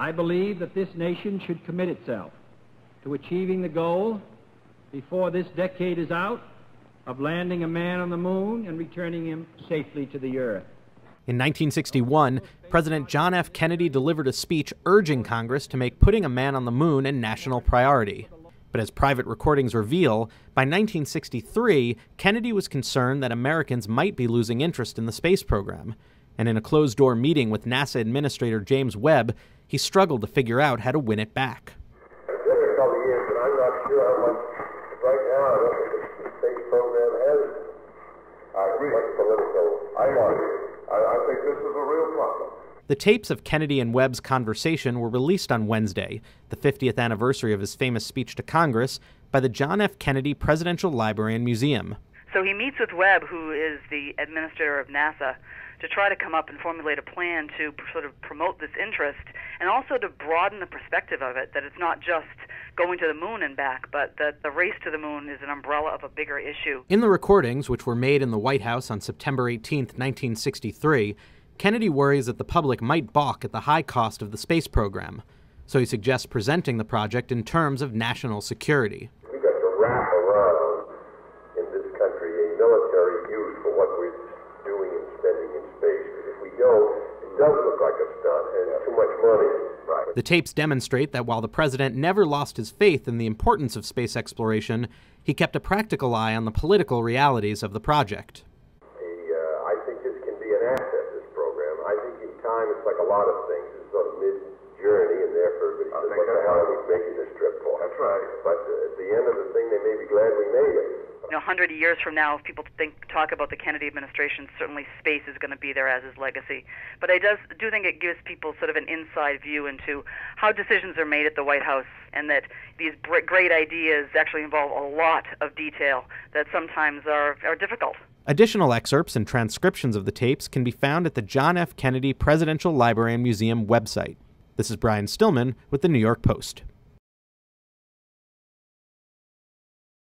I believe that this nation should commit itself to achieving the goal before this decade is out of landing a man on the moon and returning him safely to the earth. In 1961, President John F. Kennedy delivered a speech urging Congress to make putting a man on the moon a national priority. But as private recordings reveal, by 1963, Kennedy was concerned that Americans might be losing interest in the space program. And in a closed door meeting with NASA Administrator James Webb, he struggled to figure out how to win it back. The tapes of Kennedy and Webb's conversation were released on Wednesday, the 50th anniversary of his famous speech to Congress, by the John F. Kennedy Presidential Library and Museum. So he meets with Webb, who is the administrator of NASA, to try to come up and formulate a plan to sort of promote this interest and also to broaden the perspective of it that it's not just going to the moon and back, but that the race to the moon is an umbrella of a bigger issue. In the recordings, which were made in the White House on September 18, 1963, Kennedy worries that the public might balk at the high cost of the space program, so he suggests presenting the project in terms of national security. We've got to wrap around in this country a military use for what we're doing and spending in space. Because if we don't, it does look like a stunt and too much money. Right. The tapes demonstrate that while the president never lost his faith in the importance of space exploration, he kept a practical eye on the political realities of the project. uh, I think this can be an asset, this program. I think in time, it's like a lot of things. It's sort of mid-journey, and therefore everybody says, what the that's hell are we making this trip for? That's right. But uh, at the end of the thing, they may be glad we made it. You know, 100 years from now, if people think talk about the Kennedy administration, certainly space is going to be there as his legacy. But I does, do think it gives people sort of an inside view into how decisions are made at the White House, and that these great ideas actually involve a lot of detail that sometimes are, are difficult. Additional excerpts and transcriptions of the tapes can be found at the John F. Kennedy Presidential Library and Museum website. This is Brian Stillman with the New York Post.